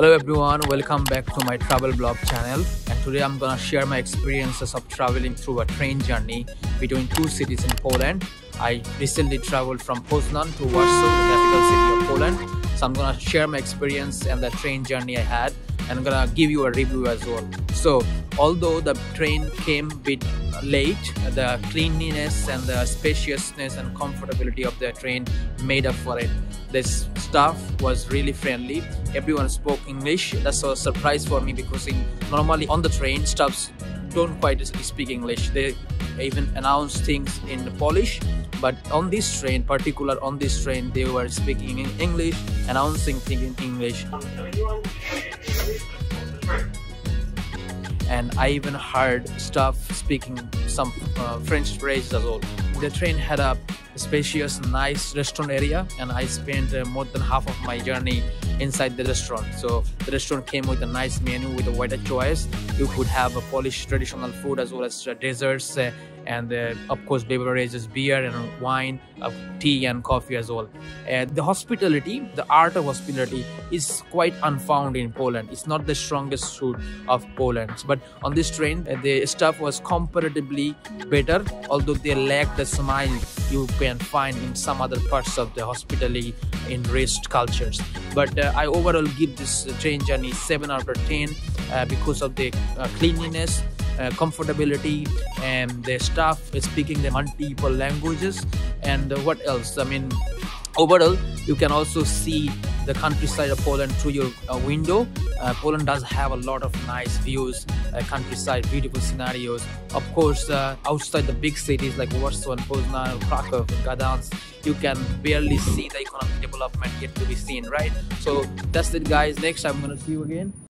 Hello everyone, welcome back to my travel blog channel and today I'm gonna share my experiences of traveling through a train journey between two cities in Poland. I recently traveled from Poznan to Warsaw, the capital city of Poland. So I'm gonna share my experience and the train journey I had and I'm gonna give you a review as well. So although the train came a bit late, the cleanliness and the spaciousness and comfortability of the train made up for it. This staff was really friendly. Everyone spoke English. That's a surprise for me because in, normally on the train, staffs don't quite speak English. They even announce things in Polish, but on this train, particular on this train, they were speaking in English, announcing things in English and I even heard staff speaking some uh, French phrases as well. The train had a spacious, nice restaurant area, and I spent uh, more than half of my journey inside the restaurant. So the restaurant came with a nice menu with a wider choice. You could have a Polish traditional food as well as uh, desserts uh, and uh, of course beverages beer and wine uh, tea and coffee as well uh, the hospitality the art of hospitality is quite unfound in poland it's not the strongest suit of poland but on this train the staff was comparatively better although they lacked the smile you can find in some other parts of the hospitality in rest cultures. But uh, i overall give this train journey 7 out of 10 uh, because of the cleanliness uh, comfortability and the staff speaking the multiple languages. And uh, what else? I mean overall you can also see the countryside of poland through your uh, window. Uh, poland does have a lot of nice views uh, countryside beautiful scenarios. Of course uh, outside the big cities like warsaw and poznan krakow gdansk you can barely see the economic development yet to be seen right? So that's it guys. Next i'm gonna see you again